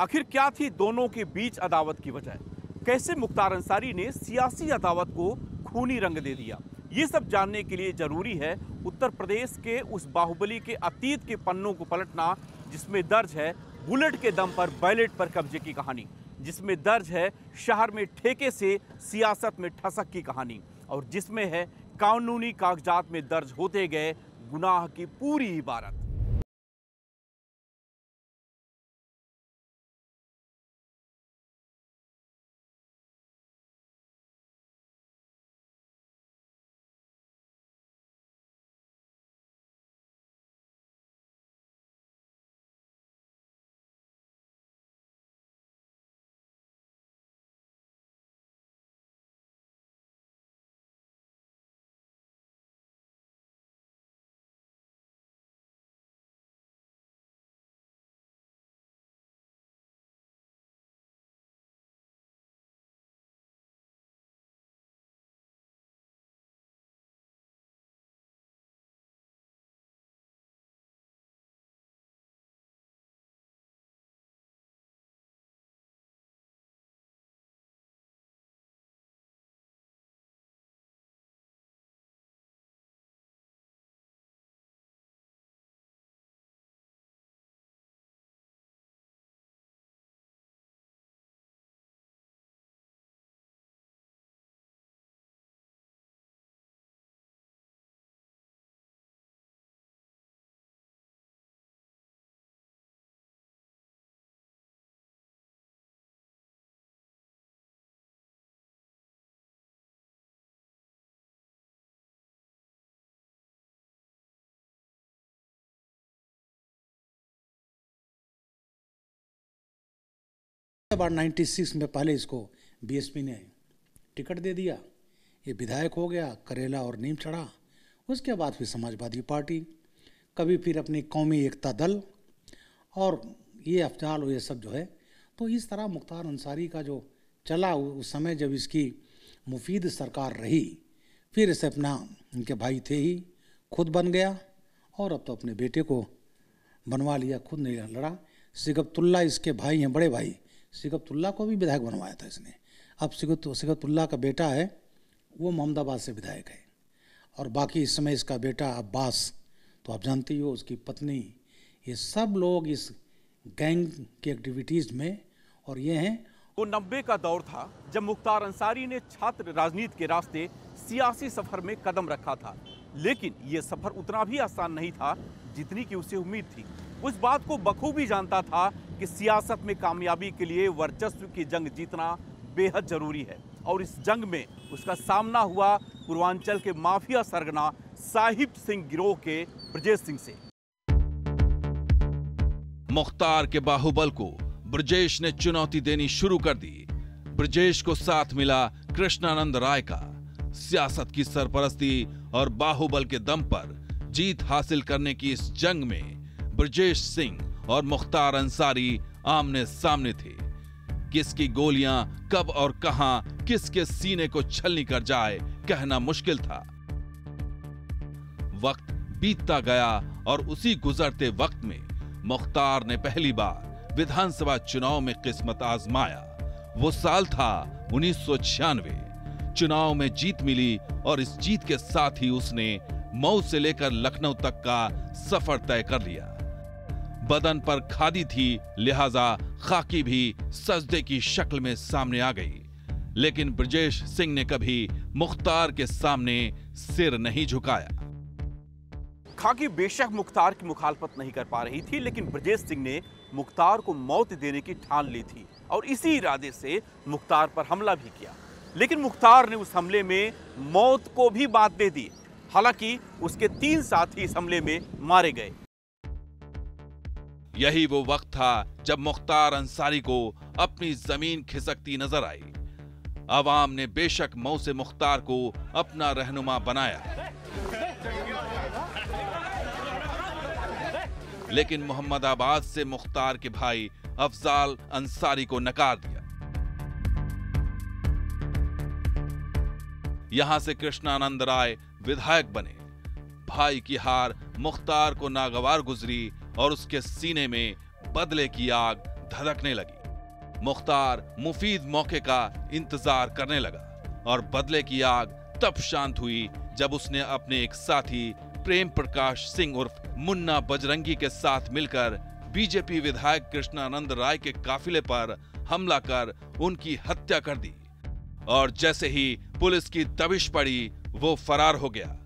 आखिर क्या थी दोनों के बीच अदावत की वजह? कैसे मुख्तार अंसारी ने सियासी अदावत को खूनी रंग दे दिया? ये सब जानने के लिए ज़रूरी है उत्तर प्रदेश के उस बाहुबली के अतीत के पन्नों को पलटना, जिसमें दर्ज है बुलेट के दम पर बैलेट पर कब्जे की कहानी, जिसमें दर्ज है शहर में ठेके से सियासत में ठसक की कहानी, और जिसमें है कानूनी कागजात में दर्ज होते गए गुनाह की पूरी इबारत। बार 96 में पहले इसको बीएसपी ने टिकट दे दिया। ये विधायक हो गया, करेला और नीम चढ़ा। उसके बाद फिर समाजवादी पार्टी, कभी फिर अपनी कौमी एकता दल और ये अफजाल ये सब जो है तो इस तरह मुख्तार अंसारी का जो चला उस समय जब इसकी मुफीद सरकार रही, फिर इसे अपना इनके भाई थे ही, खुद बन गया और अब तो अपने बेटे को बनवा लिया, खुद नहीं लड़ा सिगबतुल्ला इसके भाई हैं, बड़े भाई। सिगतुल्ला को भी विधायक बनवाया था इसने। अब सिगत सिगतुल्ला का बेटा है, वो मोहम्मदाबाद से विधायक है। और बाकी इस समय इसका बेटा अब्बास तो आप जानते ही हो उसकी पत्नी, ये सब लोग इस गैंग की एक्टिविटीज़ में, और ये हैं। वो नब्बे का दौर था, जब मुख्तार अंसारी ने छात्र राजनीति के रास्ते सियासी सफ़र में कदम रखा था। लेकिन ये सफ़र उतना भी आसान नहीं था, जितनी की उसे उम्मीद थी। उस बात को बखूबी जानता था कि सियासत में कामयाबी के लिए वर्चस्व की जंग जीतना बेहद ज़रूरी है। और इस जंग में उसका सामना हुआ पूर्वांचल के माफिया सरगना साहिब सिंह गिरोह के ब्रजेश सिंह से। मुख्तार के बाहुबल को ब्रजेश ने चुनौती देनी शुरू कर दी। ब्रजेश को साथ मिला कृष्णानंद राय का। सियासत की सरपरस्ती और बाहुबल के दम पर जीत हासिल करने की इस जंग में ब्रजेश सिंह और मुख्तार अंसारी आमने सामने थे। किसकी गोलियाँ, कब और कहाँ, किसके सीने को छलनी कर जाए, कहना मुश्किल था। वक्त बीतता गया और उसी गुजरते वक्त में मुख्तार ने पहली बार विधानसभा चुनाव में किस्मत आजमाया। वो साल था उन्नीस सौ छियानवे। चुनाव में जीत मिली और इस जीत के साथ ही उसने मऊ से लेकर लखनऊ तक का सफ़र तय कर लिया। बदन पर खादी थी, लिहाजा खाकी भी सजदे की शक्ल में सामने आ गई। लेकिन ब्रजेश सिंह ने कभी मुख्तार के सामने सिर नहीं झुकाया। खाकी बेशक मुख्तार की मुखालफत नहीं कर पा रही थी, लेकिन ब्रजेश सिंह ने मुख्तार को मौत देने की ठान ली थी और इसी इरादे से मुख्तार पर हमला भी किया। लेकिन मुख्तार ने उस हमले में मौत को भी बात दे दी। हालाँकि उसके तीन साथी इस हमले में मारे गए। यही वो वक्त था जब मुख्तार अंसारी को अपनी ज़मीन खिसकती नज़र आई। आवाम ने बेशक मऊ से मुख्तार को अपना रहनुमा बनाया। लेकिन मोहम्मदाबाद से मुख्तार के भाई अफजाल अंसारी को नकार दिया। यहाँ से कृष्णानंद राय विधायक बने। भाई की हार मुख्तार को नागवार गुजरी और उसके सीने में बदले की आग धधकने लगी। मुख्तार मुफीद मौके का इंतज़ार करने लगा और बदले की आग तब शांत हुई जब उसने अपने एक साथी प्रेम प्रकाश सिंह उर्फ़ मुन्ना बजरंगी के साथ मिलकर बीजेपी विधायक कृष्णानंद राय के काफिले पर हमला कर उनकी हत्या कर दी। और जैसे ही पुलिस की दबिश पड़ी, वो फरार हो गया।